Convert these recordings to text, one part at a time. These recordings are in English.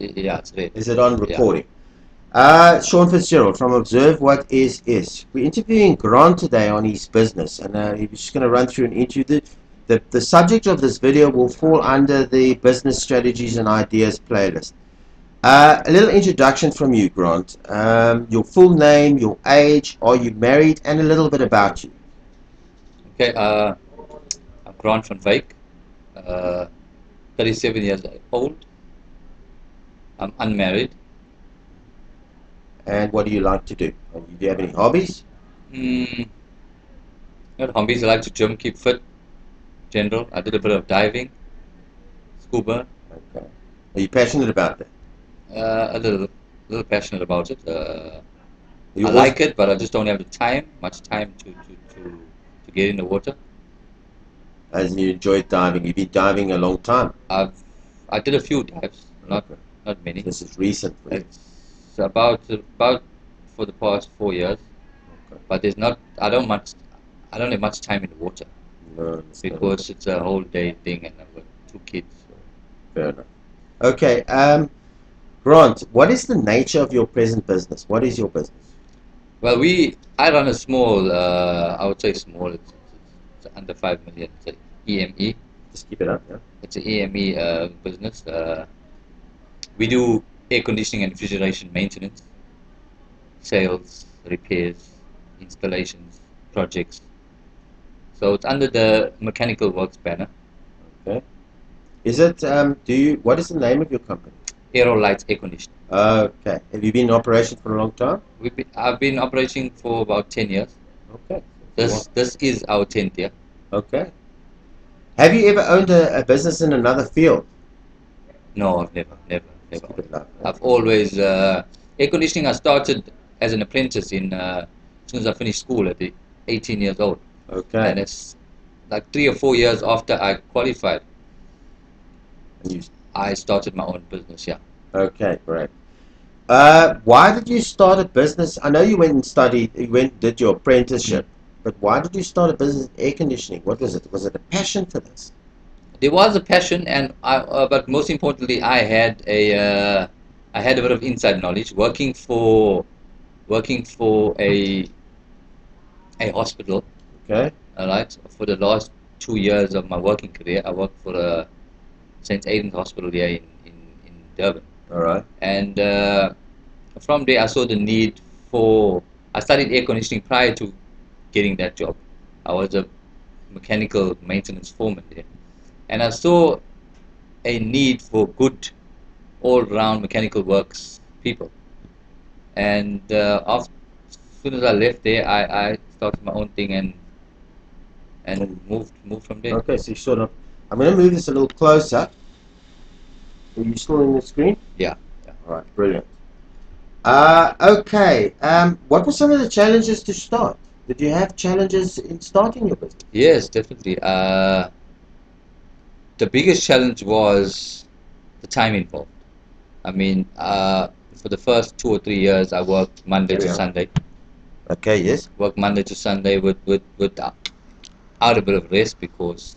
Yeah, it's red. Is it on recording? Uh, Sean Fitzgerald from Observe What Is Is. We're interviewing Grant today on his business, and uh, he's just going to run through an interview. The, the, the subject of this video will fall under the Business Strategies and Ideas playlist. Uh, a little introduction from you, Grant. Um, your full name, your age, are you married, and a little bit about you. Okay, uh, I'm Grant van Wyk, uh, 37 years old. I'm unmarried. And what do you like to do? Do you have any hobbies? Mm, not hobbies, I like to gym, keep fit, general. I did a bit of diving, scuba, Okay. Are you passionate about that? uh, a little, little passionate about it. Uh, You I like it, but I just don't have the time, much time to, to, to, to get in the water. As you enjoy diving, you've been diving a long time. I've, I did a few dives, not, Okay. Not many. This is recent. It's about about for the past four years, Okay. but there's not. I don't much. I don't have much time in the water No, because it's a whole day thing, and I've got two kids. So. Fair enough. Okay, um, Grant, what is the nature of your present business? What is your business? Well, we. I run a small. Uh, I would say small. It's, it's, it's under five million. It's a EME. Just keep it up, yeah? It's an EME uh, business. Uh, we do air conditioning and refrigeration maintenance, sales, repairs, installations, projects. So it's under the mechanical works banner. Okay. Is it, um, do you, what is the name of your company? Aero Lights Air Conditioning. Okay. Have you been in operation for a long time? We've been, I've been operating for about 10 years. Okay. This this is our 10th year. Okay. Have you ever owned a, a business in another field? No, I've never, never, Keep. I've always uh, air conditioning. I started as an apprentice in uh, as soon as I finished school at the 18 years old, Okay. and it's like three or four years after I qualified, And you, I started my own business. Yeah, okay, great. Uh, why did you start a business? I know you went and studied, you went did your apprenticeship, but why did you start a business in air conditioning? What was it? Was it a passion for this? There was a passion, and I, uh, but most importantly, I had a uh, I had a bit of inside knowledge working for working for a a hospital. Okay. All right, for the last two years of my working career, I worked for uh, St. Aidan's Hospital here in, in, in Durban. All right. And uh, from there, I saw the need for. I studied air conditioning prior to getting that job. I was a mechanical maintenance foreman there. And I saw a need for good, all round mechanical works people. And uh, after, as soon as I left there, I, I started my own thing and and moved moved from there. Okay, so you sort of. I'm going to move this a little closer. Are you still in the screen? Yeah, yeah. All right, brilliant. Uh, okay. Um, what were some of the challenges to start? Did you have challenges in starting your business? Yes, definitely. Uh, the biggest challenge was the time involved. I mean, uh, for the first two or three years, I worked Monday to. Sunday. Okay, yes. Worked Monday to Sunday with with with uh, out a bit of rest because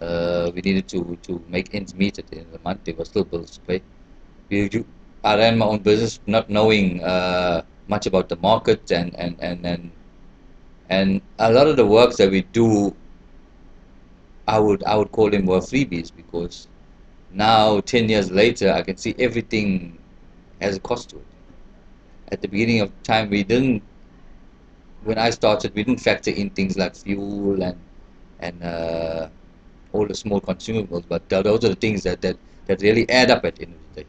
uh, we needed to to make ends meet at the end of the month. There were still bills to pay. We, I ran my own business, not knowing uh, much about the market and and and and and a lot of the works that we do I would I would call them were freebies because now ten years later I can see everything has a cost to it. At the beginning of time we didn't when I started we didn't factor in things like fuel and and uh, all the small consumables but th- those are the things that, that, that really add up at the end of the day.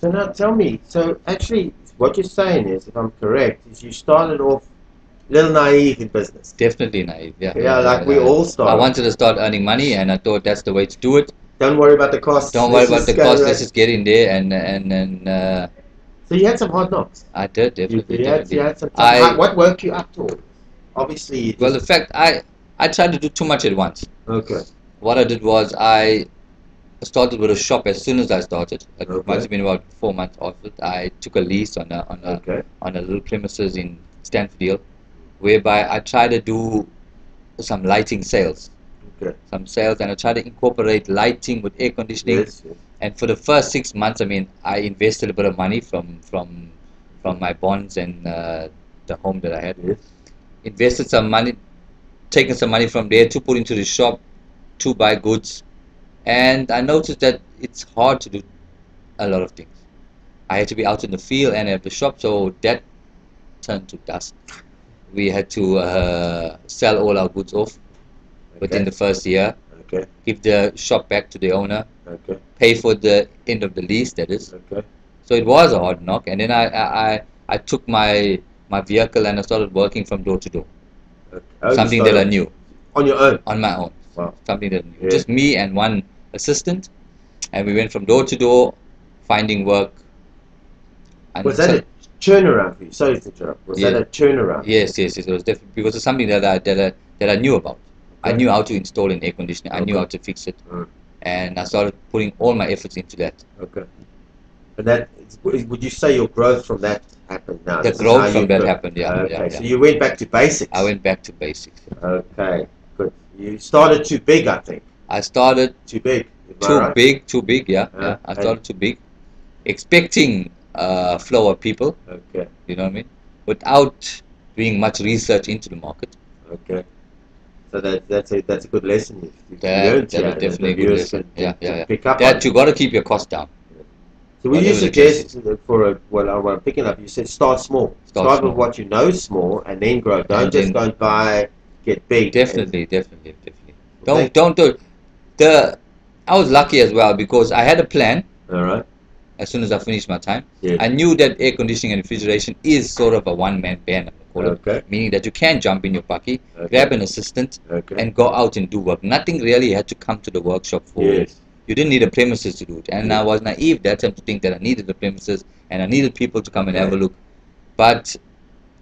So now tell me. So actually, what you're saying is, if I'm correct, is you started off little naive in business. Definitely naive, yeah. Yeah, like we all start. I wanted to start earning money and I thought that's the way to do it. Don't worry about the costs. Don't worry about the cost, let's just get in there and and and uh, So you had some hard knocks. I did definitely. you, had, definitely. you had some. I- what woke you up to? Obviously. Well, the fact I I tried to do too much at once. okay. What I did was I started with a shop as soon as I started. It Okay. must have been about four months after. I took a lease on a on a Okay. on a little premises in Stanford, whereby I tried to do some lighting sales, Okay. some sales, and I tried to incorporate lighting with air conditioning. Yes. yes. and for the first six months, I mean, I invested a bit of money from from from my bonds and uh, the home that I had. Yes. Invested some money, taken some money from there to put into the shop, to buy goods, and I noticed that it's hard to do a lot of things. I had to be out in the field and at the shop, so that turned to dust. We had to uh, sell all our goods off within the first year, Okay. give the shop back to the owner, Okay. pay for the end of the lease, that is. Okay. So it was a hard knock, and then I I, I, took my my vehicle and I started working from door to door. okay. Oh, Something that I knew on your own. on my own. Wow. Something that I knew. Yeah. Just me and one assistant, and we went from door to door, finding work. Was that a turnaround for you? Sorry to interrupt. Was Yeah. that a turnaround? Yes, yes, yes. It was definitely because it's something that I that I, that I knew about. I knew how to install an air conditioner. I knew how to fix it, Mm. and I started putting all my efforts into that. Okay. And that would you say your growth from that happened now? The This is growth from that happened, yeah, Okay. yeah, So you went back to basics. I went back to basics. Okay. Good. You started too big, I think. I started Too big. Too right? big, too big. Yeah, Yeah, yeah. I started too big, expecting a flow of people. Okay. You know what I mean? Without doing much research into the market. Okay. So that that's a that's a good lesson you, you That- learned that definitely good lesson. can- Yeah, yeah, yeah. Pick up That you got to keep your cost down. So will you whatever the case suggest for a, well, uh, I'm picking up, you said start small. Start Start, small. with what you know small and then grow. Don't And just go and buy, get big. Definitely, definitely, definitely. Don't don't do the. I was lucky as well because I had a plan. All right. As soon as I finished my time, Yeah. I knew that air conditioning and refrigeration is sort of a one-man band. I'm gonna call it. Okay. Meaning that you can jump in your bakkie, Okay. grab an assistant, Okay. and go out and do work. Nothing really had to come to the workshop for. yes. You didn't need a premises to do it. And Yeah. I was naive that time to think that I needed the premises and I needed people to come and have a look. But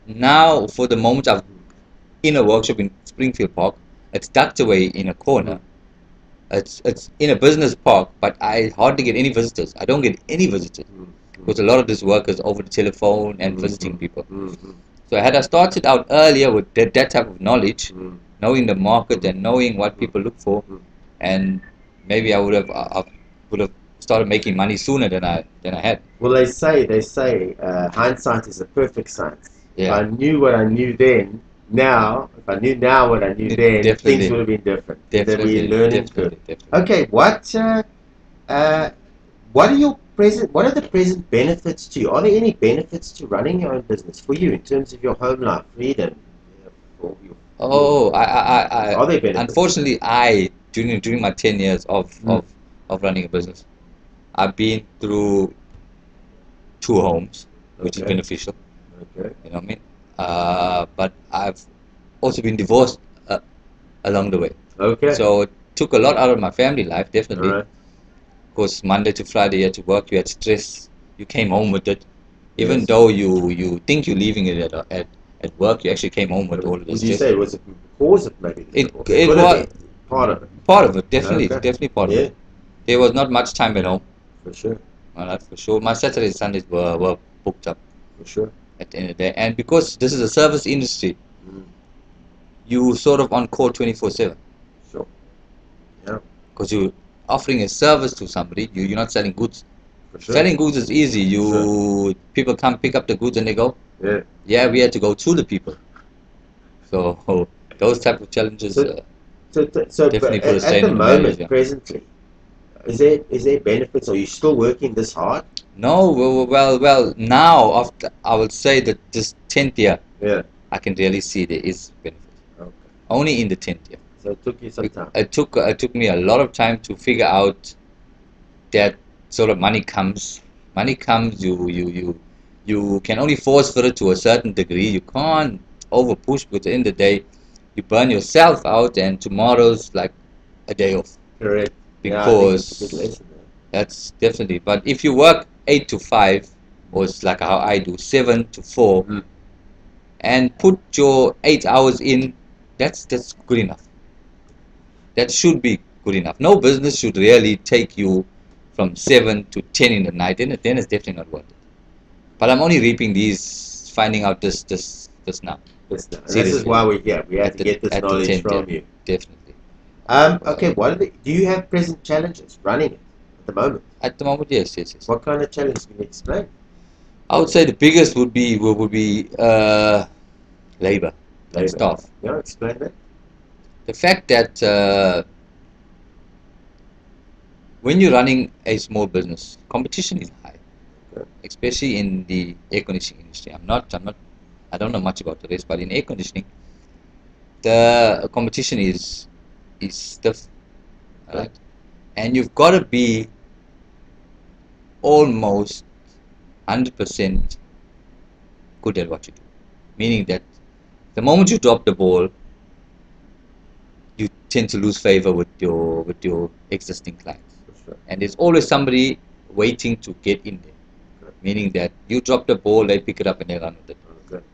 now, for the moment, I've in a workshop in Springfield Park. It's tucked away in a corner. It's it's in a business park, but I hardly get any visitors. I don't get any visitors Mm, because a lot of this work is over the telephone and Mhm. visiting people. mm, mm, So had I started out earlier with that, that type of knowledge, mm. knowing the market and knowing what people look for, Mm. and maybe I would have I, would have started making money sooner than I than I had. Well, they say they say uh, hindsight is a perfect science. If I knew what I knew then, now if I knew now what I knew It- then, definitely. things would have been different. Definitely, be learning curve. definitely, definitely. Okay, what uh, uh, what are your present? What are the present benefits to you? Are there any benefits to running your own business for you in terms of your home life, freedom? uh, For your, Oh, I, I, I, are there benefits? unfortunately, I during during my ten years of Mm. of of running a business, I've been through two homes, which is beneficial. Okay. You know what I mean? Uh, but I've also been divorced uh, along the way. Okay. So it took a lot out of my family life, definitely. Alright. Because Monday to Friday you had to work, you had stress, you came home with it. Even Yes. though you, you think you're leaving it at, at, at work, you actually came home with all of this Would you say was it cause of maybe? the It- it was- part of it. Part of it, definitely, Okay. definitely part of it. There was not much time at home, for sure, all right, for sure. My Saturdays, and Sundays were, were booked up for sure. At the end of the day. And because this is a service industry, Mm, you sort of on call 24 7. sure. Yeah. Because you're offering a service to somebody, you, you're not selling goods. For sure. Selling goods is easy. You people come pick up the goods and they go. Yeah. Yeah, we had to go to the people. So those type of challenges. So- uh, So, so Definitely put a at, at the moment, presently, is there is there benefits? Are you still working this hard? No, well, well, well. Now, after I would say that this tenth year, Yeah. I can really see there is benefit. Okay. Only in the tenth year. So it took you some time. It took it took me a lot of time to figure out that sort of money comes. Money comes. You you you you can only force for it to a certain degree. You can't over push at the end of the day, you burn yourself out, and tomorrow's like a day off. Correct. Yeah, Because it's a good lesson there. that's definitely. But if you work eight to five, or it's like how I do, seven to four, Mm. and put your eight hours in, that's that's good enough. That should be good enough. No business should really take you from seven to ten in the night. Then, then it's definitely not worth it. But I'm only reaping these, finding out this this this now. This, this is why we're here. We have to the- get this knowledge tent, from yeah. you. Definitely. Um, okay, what are the, do you have present challenges running it? At the moment. At the moment, yes, yes, yes. What kind of challenge can you explain? I would say the biggest would be would would be uh, labor and Labour. staff. Yeah, explain that. The fact that uh, when you're running a small business, competition is high, Okay. especially in the air conditioning industry. I'm not, I'm not, I don't know much about the rest, but in air conditioning, the competition is is stiff, right? And you've got to be almost hundred percent good at what you do, meaning that the moment you drop the ball, you tend to lose favor with your with your existing clients sure. and there's always somebody waiting to get in there. Correct. Meaning that you drop the ball, they pick it up and they run with it. Okay.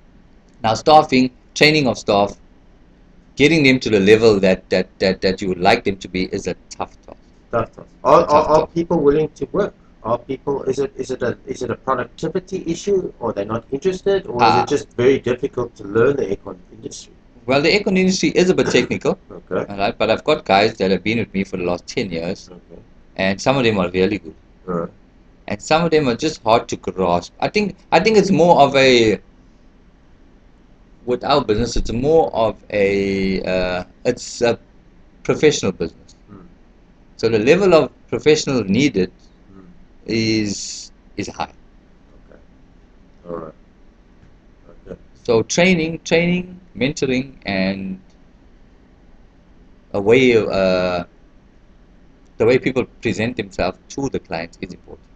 Now, staffing, training of staff, getting them to the level that, that, that, that you would like them to be is a tough task. Are, are, are people willing to work? Are people? Is it is it a is it a productivity issue, or they're not interested, or is Ah. it just very difficult to learn the aircon industry? Well, the aircon industry is a bit technical, Okay. right, but I've got guys that have been with me for the last 10 years, Okay. and some of them are really good. Alright. and some of them are just hard to grasp. I think I think it's more of a with our business. It's more of a uh, it's a professional business. So the level of professional needed Hmm. is is high. Okay. All right. Okay. So training, training, mentoring, and a way of, uh, the way people present themselves to the clients is important.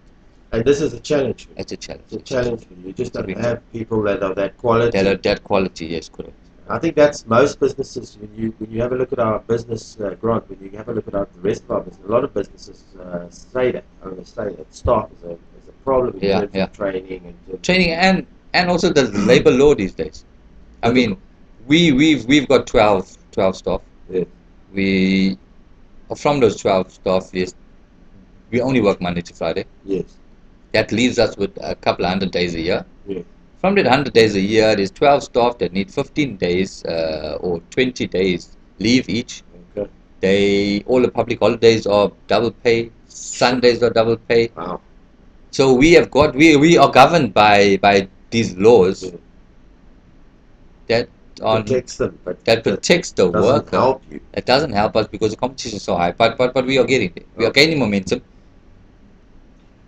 And this is a challenge. It's a challenge. It's a challenge for you. You just don't have people that are that quality. That, are- that quality, yes, correct. I think that's most businesses. When you when you have a look at our business uh, grant, when you have a look at our, the rest of our business, a lot of businesses uh, say that. I mean, they say that staff is a, is a problem in Yeah, terms yeah. of training and training and and also the labor law these days. I mean, we we've we've got 12, 12 staff. Yeah. We from those twelve staff list, we only work Monday to Friday. Yes. That leaves us with a couple of hundred days a year. Yeah. From that hundred days a year, there's twelve staff that need fifteen days uh, or twenty days leave each. Okay. They all the public holidays are double pay. Sundays are double pay. Wow. So we have got we we are governed by by these laws Yeah. that on Protects them, but that protects the doesn't worker. help you. It doesn't help us because the competition is so high. But but but we are getting there. We are gaining momentum.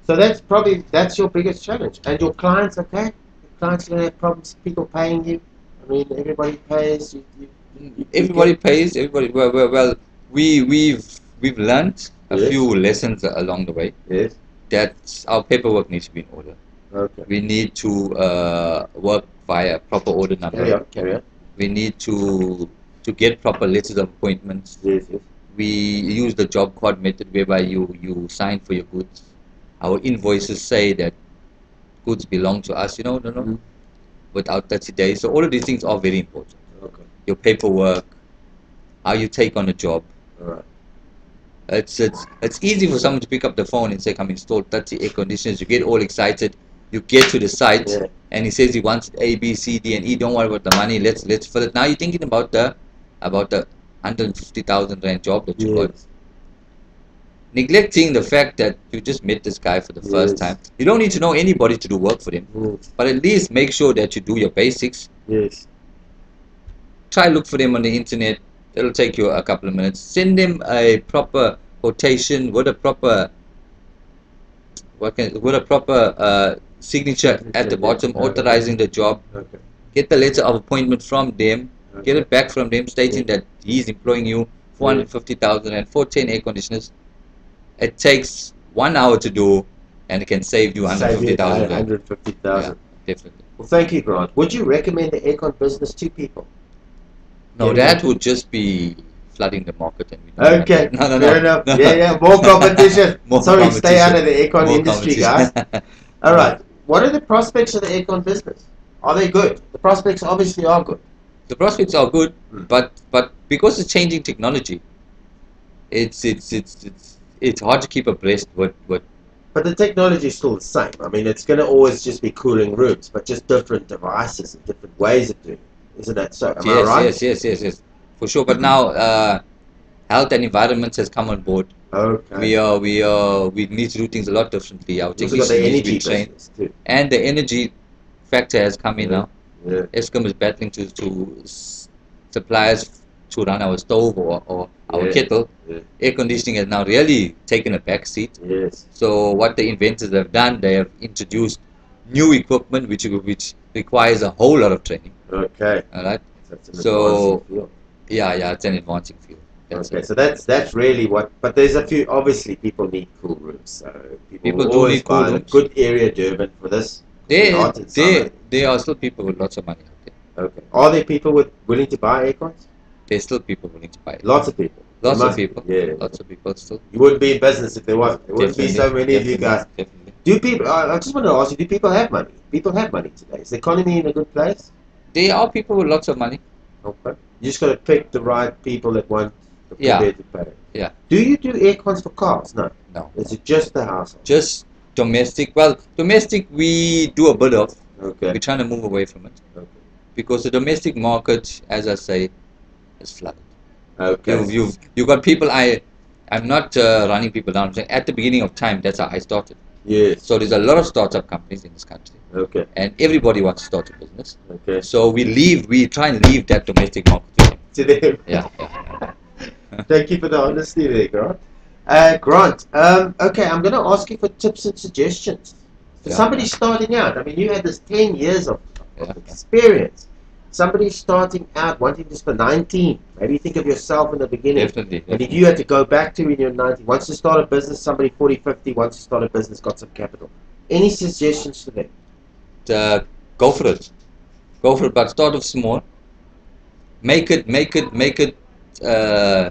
So that's probably that's your biggest challenge. And your clients, okay? Clients gonna have problems. People paying you. I mean, everybody pays. You, you, you Everybody pays. Everybody. Well, well, well we we've we've learned a Yes. few lessons along the way. Yes. That our paperwork needs to be in order. Okay. We need to uh, work via proper order number. Carry on. Carry on. We need to to get proper letters of appointments. Yes. Yes. we use the job card method whereby you you sign for your goods. Our invoices say that goods belong to us. You know, no, no, Mhm. without 30 days. So all of these things are very important. Okay. Your paperwork, how you take on a job. Right. It's it's it's easy for someone to pick up the phone and say, "Come install 30 air conditioners." You get all excited. You get to the site Yeah. and he says he wants A, B, C, D, and E. Don't worry about the money. Let's let's fill it. Now you're thinking about the about the 150,000 rand job that you got. Yes. neglecting the fact that you just met this guy for the first time. You don't need to know anybody to do work for him, Yes. but at least make sure that you do your basics. Yes. Try look for them on the internet. It'll take you a couple of minutes. Send them a proper quotation with a proper what can, with a proper uh, signature at the bottom yeah. authorizing the job. Okay. Get the letter of appointment from them. Okay. Get it back from them stating that he's employing you 450,000 and for 10 air conditioners. It takes one hour to do and it can save you Save 150,000 rand. 150,000. Definitely. Well, thank you, Grant. Would you recommend the aircon business to people? No, Yeah. that would just be flooding the market. And we don't Okay. No, no, no. fair enough. No. Yeah, yeah, more competition. More Sorry, stay out of the aircon More industry, guys. All right. What are the prospects of the aircon business? Are they good? The prospects obviously are good. the prospects are good, Hmm. but but because it's changing technology, it's it's it's it's it's hard to keep abreast with with But the technology is still the same. I mean, it's going to always just be cooling rooms, but just different devices and different ways of doing it. Isn't that so? Am yes, I right? yes, yes, yes, yes, for sure. But now, uh, health and environment has come on board. Okay. We are we are we need to do things a lot differently. Our also got the technicians need to energy be trained, and the energy factor has come in Yeah. now. Yeah. Eskom is battling to to suppliers to run our stove or, or our kettle. Air conditioning has now really taken a back seat. Yes. So what the inventors have done, they have introduced new equipment which which requires a whole lot of training. Okay. All right. So-. Yeah, yeah, it's an advancing field. That's okay, it. so that's that's really what. But there's a few. Obviously, people need cool rooms. So people, People do always need cool rooms. good area, Durban, for this. In they, they are still people with lots of money out there. Okay. Are there people with willing to buy aircons? There's still people who need to buy it. Lots of people. Lots of people. Yeah. Lots of people still. You wouldn't be in business if there wasn't. There wouldn't be so many of you guys. definitely. Do people? I just want to ask you: Do people have money? People have money today. Is the economy in a good place? There are people with lots of money. Okay. You just got to pick the right people that want the Yeah. prepared to pay. Yeah. Do you do aircons for cars? No. No. Is it just the household? Just domestic. Well, domestic we do a bit of. Okay. We're trying to move away from it Okay. because the domestic market, as I say, is flooded. Okay. You've, you've, you've got people. I, I'm not uh, running people down. I'm saying at the beginning of time, that's how I started. Yes. So there's a lot of startup companies in this country, Okay. and everybody wants to start a business. Okay. So we leave. We try and leave that domestic market. to them. To them. Yeah. yeah. Thank you for the honesty there, Grant. Uh, Grant, um, okay, I'm going to ask you for tips and suggestions. For Yeah. somebody starting out, I mean, you had this 10 years of, of Yeah. experience. Somebody starting out, wanting to spend 19, maybe think of yourself in the beginning. Definitely. And definitely. if you had to go back to when you're 90, once you start a business, somebody 40, 50, once you start a business, got some capital. Any suggestions to them? uh, go for it. Go for it, but start off small. Make it, make it, make it. Uh,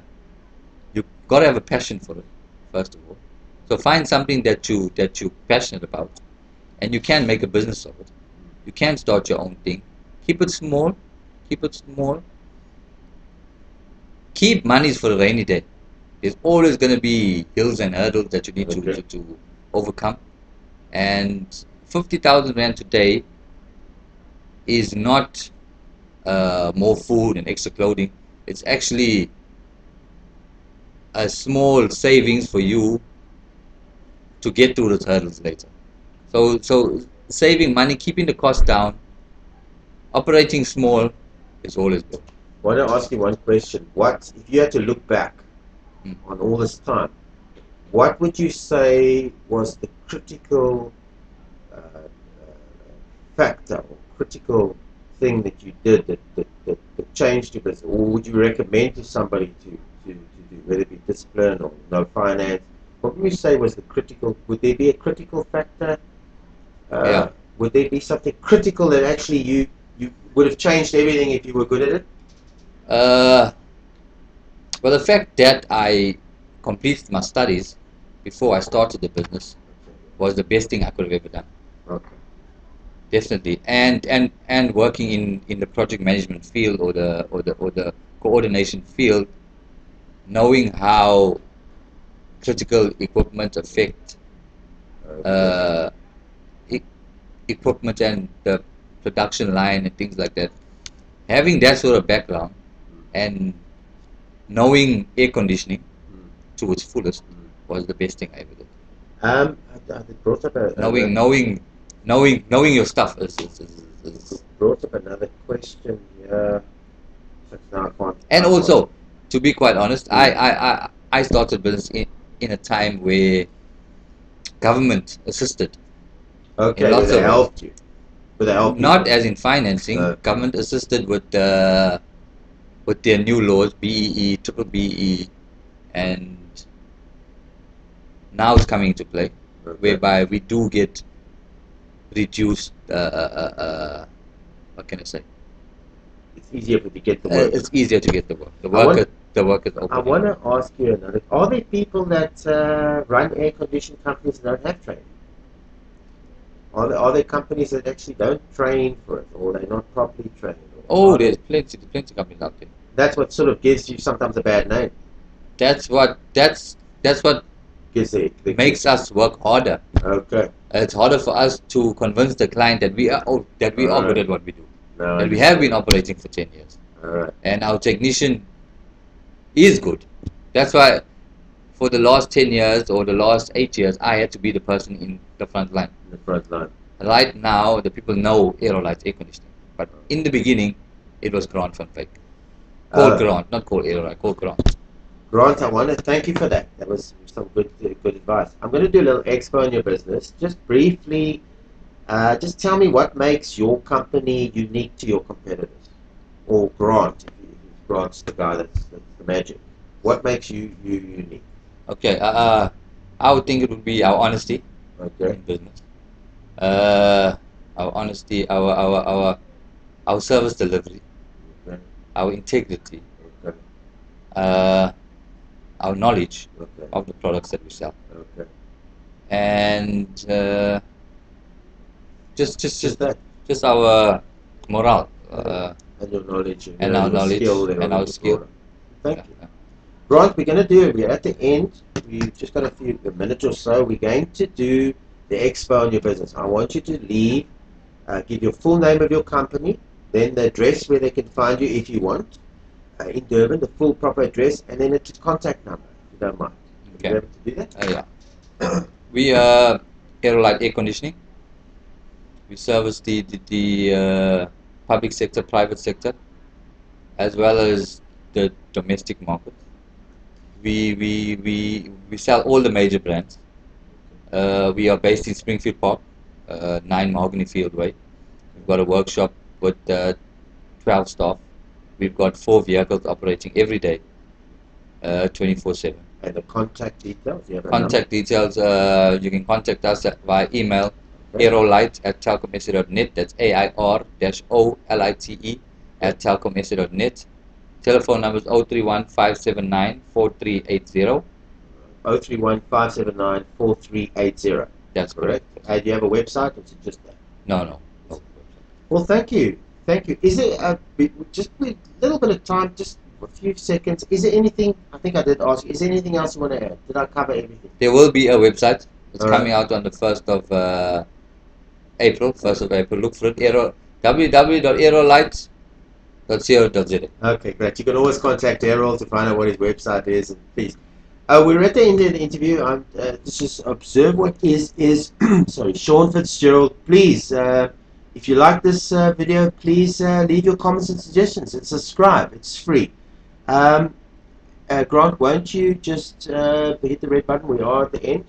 you gotta have a passion for it, first of all. So find something that you that you're passionate about, and you can make a business of it. You can start your own thing. Keep it small. Keep it small. Keep monies for a rainy day. There's always going to be hills and hurdles that you need to, Okay. to, to overcome. And 50,000 Rand today is not uh, more food and extra clothing. It's actually a small savings for you to get through those hurdles later. So, so saving money, keeping the cost down, operating small is always good. I want to ask you one question. What, if you had to look back Mm. on all this time, what would you say was the critical uh, uh, factor or critical thing that you did that, that, that, that changed your business? Or would you recommend to somebody to, to, to do, whether it be discipline or no finance? What would you say was the critical, would there be a critical factor? Uh, Yeah. Would there be something critical that actually you, you would have changed everything if you were good at it? Uh, well, the fact that I completed my studies before I started the business was the best thing I could have ever done. Okay. Definitely, and and and working in, in the project management field or the or the or the coordination field, knowing how critical equipment affect uh, e- equipment and the production line and things like that. Having that sort of background and knowing air conditioning Mm. to its fullest Mm. was the best thing I ever did. Um, I, I brought up a, Knowing, a, knowing, knowing, knowing your stuff is, is, is, is brought up another question here. So now I and also to be quite honest, Mm. I, I, I, I started business in, in a time where government assisted, okay, they helped you. They helped not as in financing. No. Government assisted with the with their new laws, BEE, triple BE, and now it's coming into play, Okay. whereby we do get reduced. Uh, uh, uh, uh, what can I say? It's easier to get the Uh, work. it's easier to get the work. The work, the work is I want to ask you another. Are there people that uh, run air conditioning companies that don't have training? Are there, are there companies that actually don't train for it, or they're not properly trained? Oh, there's there- plenty, plenty of companies out there. That's what sort of gives you sometimes a bad name. That's what that's that's what Gives it. makes us work harder. Okay. It's harder for us to convince the client that we are oh, that we are good at what we do, No, and we have been operating for ten years, All right. and our technician is good. That's why for the last 10 years or the last 8 years, I had to be the person in the front line. The front line. Right now, the people know Air-O-Lite air conditioning. But in the beginning, it was Grant van Wyk. Called Uh, Grant, not called Air-O-Lite, called Grant. Grant, I want to thank you for that. That was some good good advice. I'm going to do a little expo on your business. Just briefly, uh, just tell me what makes your company unique to your competitors. Or Grant, if Grant's the guy that's, that's the magic. What makes you, you unique? Okay, uh, uh, I would think it would be our honesty Okay. in business. Uh, our honesty, our, our, our, our service delivery, Okay. our integrity, Okay. uh, our knowledge Okay. of the products that we sell. Okay. and uh, just just Just just that. just our morale. Uh, And your knowledge. And, And our knowledge and level our skill. Thank yeah, you. Grant, we're going to do, we're at the end. We've just got a few a minute or so. We're going to do the expo on your business. I want you to leave, uh, give your full name of your company, then the address where they can find you if you want, uh, in Durban, the full proper address, and then a contact number, if you don't mind. Would you Okay. able to do that? Uh, yeah. we uh, Air-O-Lite air conditioning. We service the the, the uh, public sector, private sector, as well as the domestic market. We we we we sell all the major brands. Uh, we are based in Springfield Park, uh, 9 Mahogany Field Way. We've got a workshop with uh, 12 staff. We've got four vehicles operating every day, uh, 24 7. And the contact details. A Contact details, uh, you can contact us at- via email, Okay. airolite at telkomsa.net. That's A-I-R-O-L-I-T-E at telkomsa.net. Telephone number is 031 579 4380. 031 579 4380. That's correct. Uh, do you have a website or is it just that? No, no. no. Well, thank you. Thank you. Is it a bit, just a little bit of time, just a few seconds? Is there anything, I think I did ask, is there anything else you want to add? Did I cover everything? There will be a website. It's All right. coming out on the 1st of uh, April. 1st of April. Look for it. Aero, www.airolite.co.za. Okay, great. You can always contact Errol to find out what his website is, and please. Uh, we're at the end of the interview. I'm, uh, let's just observe what is is. sorry, Sean Fitzgerald. Please, uh, if you like this uh, video, please uh, leave your comments and suggestions and subscribe. It's free. Um, Grant, won't you just hit the red button? We are at the end.